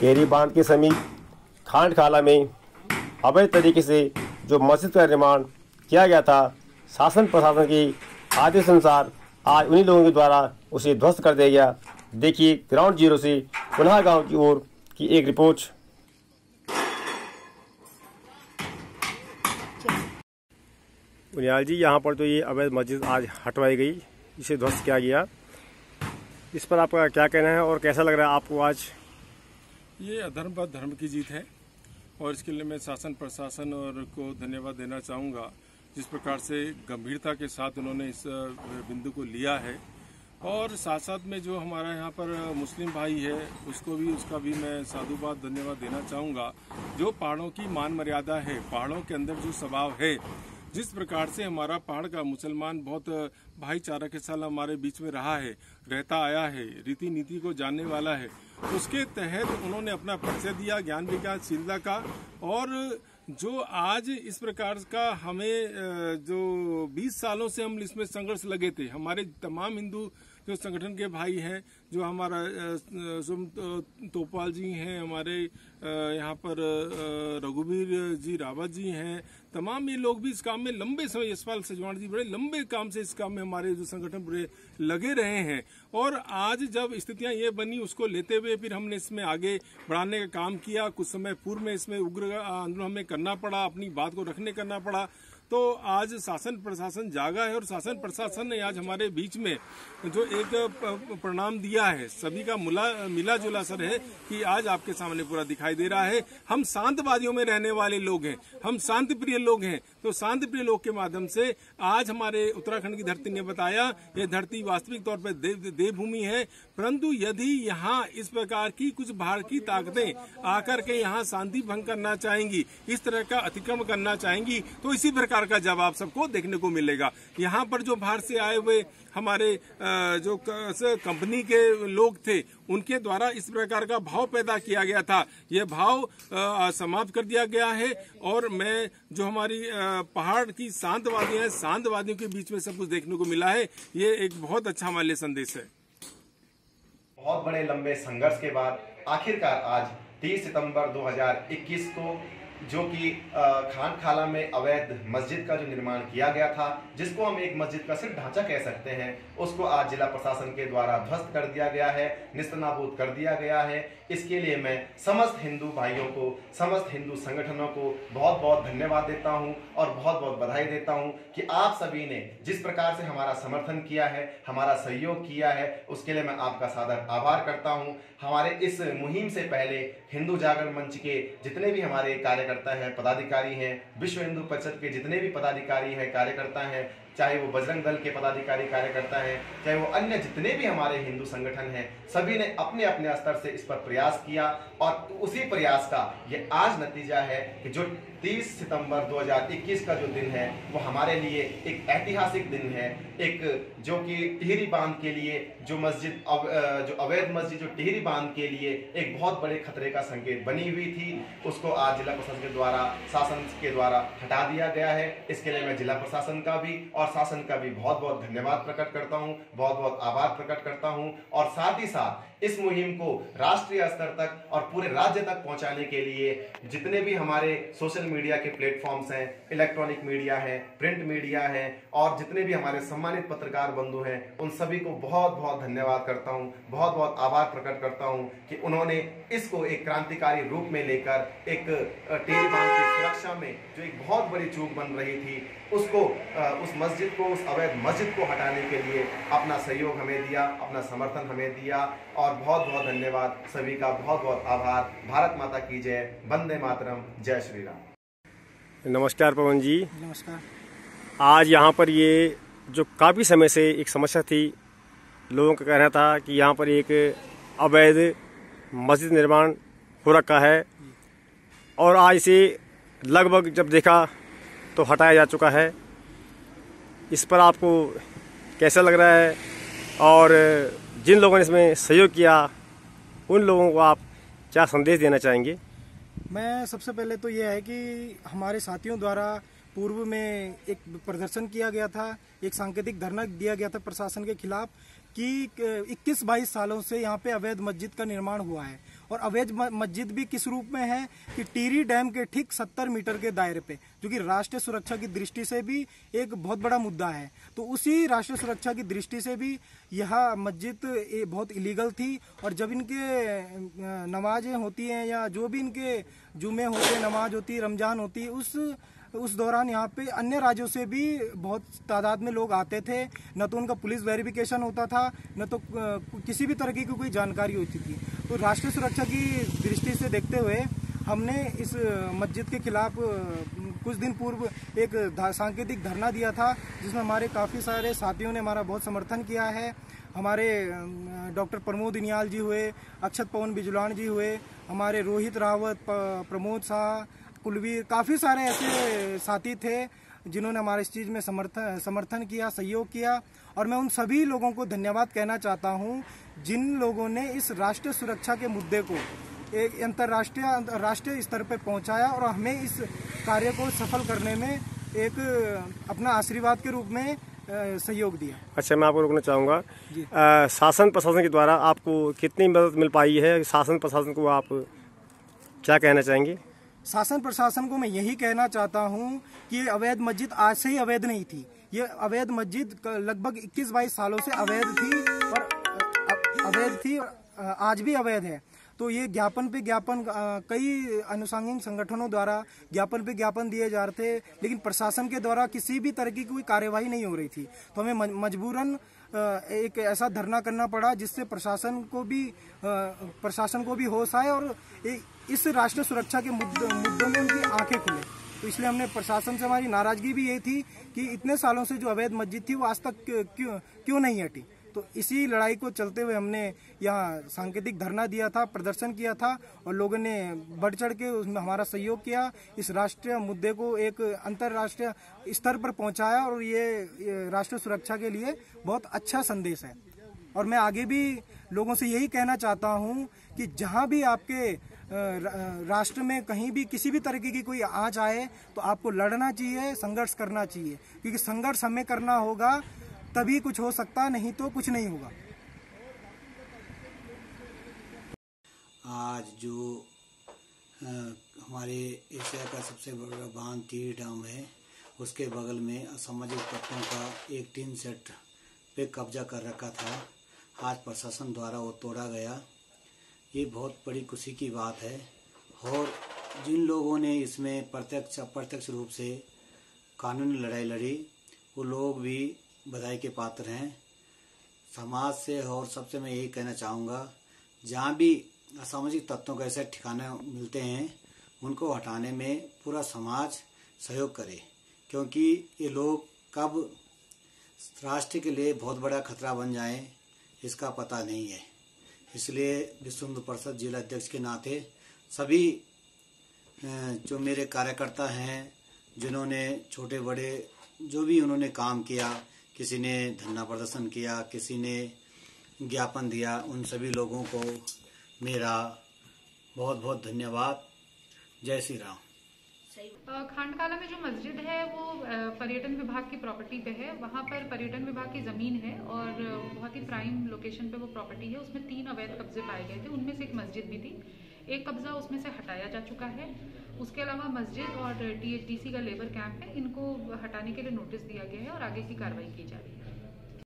केरी बाँध के समीप खांड खाला में अवैध तरीके से जो मस्जिद का निर्माण किया गया था, शासन प्रशासन के आदेश अनुसार आज उन्हीं लोगों के द्वारा उसे ध्वस्त कर दिया गया। देखिए, ग्राउंड ज़ीरो से पुनः गाँव की ओर की एक रिपोर्ट। उनियाल जी यहाँ पर तो ये अवैध मस्जिद आज हटवाई गई, इसे ध्वस्त किया गया। इस पर आपका क्या कहना है और कैसा लग रहा है आपको आज? ये अधर्म पर धर्म की जीत है और इसके लिए मैं शासन, प्रशासन और को धन्यवाद देना चाहूँगा। जिस प्रकार से गंभीरता के साथ उन्होंने इस बिंदु को लिया है और साथ साथ में जो हमारा यहाँ पर मुस्लिम भाई है, उसको भी, उसका भी मैं साधुवाद, धन्यवाद देना चाहूँगा। जो पहाड़ों की मान मर्यादा है, पहाड़ों के अंदर जो स्वभाव है, जिस प्रकार से हमारा पहाड़ का मुसलमान बहुत भाईचारा के साथ हमारे बीच में रहा है, रहता आया है रीति नीति को जानने वाला है उसके तहत उन्होंने अपना परिचय दिया, ज्ञान विज्ञान शीलता का। और जो आज इस प्रकार का हमें जो 20 सालों से हम इसमें संघर्ष लगे थे, हमारे तमाम हिंदू जो संगठन के भाई हैं, जो हमारा सुम तोपाल जी हैं, हमारे यहाँ पर रघुवीर जी, रावत जी हैं, तमाम ये लोग भी इस काम में लंबे समय, यशपाल सजवाण जी बड़े लंबे काम से इस काम में हमारे जो संगठन पूरे लगे रहे हैं। और आज जब स्थितियाँ ये बनी, उसको लेते हुए फिर हमने इसमें आगे बढ़ाने का काम किया। कुछ समय पूर्व में इसमें उग्र आंदोलन हमें करना पड़ा, अपनी बात को रखने करना पड़ा। तो आज शासन प्रशासन जागा है और शासन प्रशासन ने आज हमारे बीच में जो एक परिणाम दिया है, सभी का मुला मिला जुला सर है कि आज आपके सामने पूरा दिखाई दे रहा है। हम शांतवादियों में रहने वाले लोग हैं, हम शांत प्रिय लोग हैं तो शांत प्रिय लोग के माध्यम से आज हमारे उत्तराखंड की धरती ने बताया ये धरती वास्तविक तौर पर देव, देवभूमि है, परंतु यदि यहाँ इस प्रकार की कुछ बाहर की ताकतें आकर के यहाँ शांति भंग करना चाहेंगी, इस तरह का अतिक्रम करना चाहेंगी तो इसी प्रकार का जवाब सबको देखने को मिलेगा। यहाँ पर जो बाहर से आए हुए हमारे जो कंपनी के लोग थे, उनके द्वारा इस प्रकार का भाव पैदा किया गया था। यह भाव समाप्त कर दिया गया है और मैं, जो हमारी पहाड़ की शांतवादी है, शांतवादियों के बीच में सब कुछ देखने को मिला है। ये एक बहुत अच्छा लिए संदेश है। बहुत बड़े लंबे संघर्ष के बाद आखिरकार आज 30 सितंबर 2021 को जो कि खान खाला में अवैध मस्जिद का जो निर्माण किया गया था, जिसको हम एक मस्जिद का सिर्फ़ ढांचा कह सकते हैं, उसको आज जिला प्रशासन के द्वारा ध्वस्त कर दिया गया है निस्तनाबूद कर दिया गया है। इसके लिए मैं समस्त हिंदू भाइयों को, समस्त हिंदू संगठनों को बहुत बहुत धन्यवाद देता हूँ और बहुत बहुत बधाई देता हूँ कि आप सभी ने जिस प्रकार से हमारा समर्थन किया है, हमारा सहयोग किया है, उसके लिए मैं आपका सादर आभार करता हूँ। हमारे इस मुहिम से पहले हिंदू जागरण मंच के जितने भी हमारे कार्यकर्ता है पदाधिकारी हैं विश्व हिंदू परिषद के जितने भी पदाधिकारी हैं कार्यकर्ता हैं चाहे वो बजरंग दल के पदाधिकारी कार्यकर्ता हैं चाहे वो अन्य जितने भी हमारे हिंदू संगठन हैं सभी ने अपने अपने स्तर से इस पर प्रयास किया और उसी प्रयास का ये आज नतीजा है कि जो 30 सितंबर 2021 का जो दिन है वो हमारे लिए एक ऐतिहासिक दिन है। एक जो कि टिहरी बाँध के लिए जो मस्जिद अव, जो अवैध मस्जिद जो टिहरी बाँध के लिए एक बहुत बड़े खतरे का संकेत बनी हुई थी उसको आज जिला प्रशासन के द्वारा शासन के द्वारा हटा दिया गया है। इसके लिए मैं जिला प्रशासन का भी और शासन का भी बहुत बहुत धन्यवाद प्रकट करता हूँ, बहुत बहुत आभार प्रकट करता हूँ और साथ ही साथ इस मुहिम को राष्ट्रीय स्तर तक और पूरे राज्य तक पहुँचाने के लिए जितने भी हमारे सोशल मीडिया के प्लेटफॉर्म्स हैं, इलेक्ट्रॉनिक मीडिया है, प्रिंट मीडिया है और जितने भी हमारे सम्मानित पत्रकार बंधु हैं, उन सभी को बहुत बहुत धन्यवाद करता हूँ, बहुत बहुत आभार प्रकट करता हूँ कि उन्होंने इसको एक क्रांतिकारी रूप में लेकर एक टेरी बाँध की सुरक्षा में जो एक बहुत बड़ी चूक बन रही थी उसको उस मस्जिद को उस अवैध मस्जिद को हटाने के लिए अपना सहयोग हमें दिया अपना समर्थन हमें दिया। और बहुत बहुत धन्यवाद सभी का बहुत बहुत आभार। भारत माता की जय। वंदे मातरम। जय श्री राम। नमस्कार पवन जी। नमस्कार। आज यहाँ पर ये जो काफ़ी समय से एक समस्या थी लोगों का कहना था कि यहाँ पर एक अवैध मस्जिद निर्माण हो रखा है। और आज इसे लगभग जब देखा तो हटाया जा चुका है। इस पर आपको कैसा लग रहा है? और जिन लोगों ने इसमें सहयोग किया, उन लोगों को आप क्या संदेश देना चाहेंगे? मैं सबसे पहले तो यह है कि हमारे साथियों द्वारा पूर्व में एक प्रदर्शन किया गया था, एक सांकेतिक धरना दिया गया था प्रशासन के खिलाफ कि 21-22 सालों से यहाँ पे अवैध मस्जिद का निर्माण हुआ है। और अवैध मस्जिद भी किस रूप में है कि टीरी डैम के ठीक 70 मीटर के दायरे पे, जो कि राष्ट्रीय सुरक्षा की दृष्टि से भी एक बहुत बड़ा मुद्दा है। तो उसी राष्ट्रीय सुरक्षा की दृष्टि से भी यह मस्जिद बहुत इलीगल थी और जब इनके नमाजें होती हैं या जो भी इनके जुमे होते नमाज़ होती रमज़ान होती उस उस दौरान यहाँ पे अन्य राज्यों से भी बहुत तादाद में लोग आते थे। न तो उनका पुलिस वेरिफिकेशन होता था, न तो किसी भी तरह की कोई जानकारी होती थी। तो राष्ट्रीय सुरक्षा की दृष्टि से देखते हुए हमने इस मस्जिद के खिलाफ कुछ दिन पूर्व एक सांकेतिक धरना दिया था, जिसमें हमारे काफ़ी सारे साथियों ने हमारा बहुत समर्थन किया है। हमारे डॉक्टर प्रमोद इनियाल जी हुए, अक्षत पवन बिजलान जी हुए, हमारे रोहित रावत प्रमोद शाह, कुलवीर, काफ़ी सारे ऐसे साथी थे जिन्होंने हमारे इस चीज़ में समर्थन समर्थन किया सहयोग किया और मैं उन सभी लोगों को धन्यवाद कहना चाहता हूँ जिन लोगों ने इस राष्ट्रीय सुरक्षा के मुद्दे को एक अंतर्राष्ट्रीय राष्ट्रीय स्तर पर पहुँचाया और हमें इस कार्य को सफल करने में एक अपना आशीर्वाद के रूप में सहयोग दिया। अच्छा मैं आपको रोकना चाहूँगा। शासन प्रशासन के द्वारा आपको कितनी मदद मिल पाई है? शासन प्रशासन को आप क्या कहना चाहेंगे? शासन प्रशासन को मैं यही कहना चाहता हूँ कि अवैध मस्जिद आज से ही अवैध नहीं थी। ये अवैध मस्जिद लगभग 21-22 सालों से अवैध थी और अवैध थी आज भी अवैध है। तो ये ज्ञापन पे ज्ञापन कई अनुसांगिक संगठनों द्वारा ज्ञापन पे ज्ञापन दिए जा रहे थे, लेकिन प्रशासन के द्वारा किसी भी तरह की कोई कार्यवाही नहीं हो रही थी। तो हमें मजबूरन एक ऐसा धरना करना पड़ा जिससे प्रशासन को भी प्रशासन को भी होश आए और इस राष्ट्रीय सुरक्षा के मुद्दों में उनकी आँखें खुले। तो इसलिए हमने प्रशासन से हमारी नाराज़गी भी ये थी कि इतने सालों से जो अवैध मस्जिद थी वो आज तक क्यों क्यों नहीं हटी? तो इसी लड़ाई को चलते हुए हमने यहाँ सांकेतिक धरना दिया था, प्रदर्शन किया था और लोगों ने बढ़ चढ़ के उसमें हमारा सहयोग किया। इस राष्ट्रीय मुद्दे को एक अंतर्राष्ट्रीय स्तर पर पहुँचाया और ये राष्ट्रीय सुरक्षा के लिए बहुत अच्छा संदेश है। और मैं आगे भी लोगों से यही कहना चाहता हूँ कि जहाँ भी आपके राष्ट्र में कहीं भी किसी भी तरीके की कोई आँच आए तो आपको लड़ना चाहिए, संघर्ष करना चाहिए। क्योंकि संघर्ष हमें करना होगा तभी कुछ हो सकता नहीं तो कुछ नहीं होगा। आज जो आ, हमारे एशिया का सबसे बड़ा बाँध टी डैम है उसके बगल में असामाजिक तत्वों का एक टीन सेट पे कब्जा कर रखा था। आज प्रशासन द्वारा वो तोड़ा गया। ये बहुत बड़ी खुशी की बात है। और जिन लोगों ने इसमें प्रत्यक्ष अप्रत्यक्ष रूप से कानूनी लड़ाई लड़ी वो लोग भी बधाई के पात्र हैं। समाज से और सबसे मैं यही कहना चाहूँगा, जहाँ भी असामाजिक तत्वों के ऐसे ठिकाने मिलते हैं, उनको हटाने में पूरा समाज सहयोग करे, क्योंकि ये लोग कब राष्ट्र के लिए बहुत बड़ा खतरा बन जाए, इसका पता नहीं है। इसलिए विश्व हिंदू परिषद जिला अध्यक्ष के नाते सभी जो मेरे कार्यकर्ता हैं, जिन्होंने छोटे बड़े जो भी उन्होंने काम किया किसी ने धरना प्रदर्शन किया, किसी ने ज्ञापन दिया, उन सभी लोगों को मेरा बहुत बहुत धन्यवाद। जय श्री राम। खांडकाला में जो मस्जिद है, वो पर्यटन विभाग की प्रॉपर्टी पे है। वहाँ पर पर्यटन विभाग की ज़मीन है और बहुत ही प्राइम लोकेशन पे वो प्रॉपर्टी है। उसमें तीन अवैध कब्जे पाए गए थे। उनमें से एक मस्जिद भी थी। एक कब्जा उसमें से हटाया जा चुका है। उसके अलावा मस्जिद और टीएचडीसी का लेबर कैंप है, इनको हटाने के लिए नोटिस दिया गया है और आगे की कार्रवाई की जा रही है।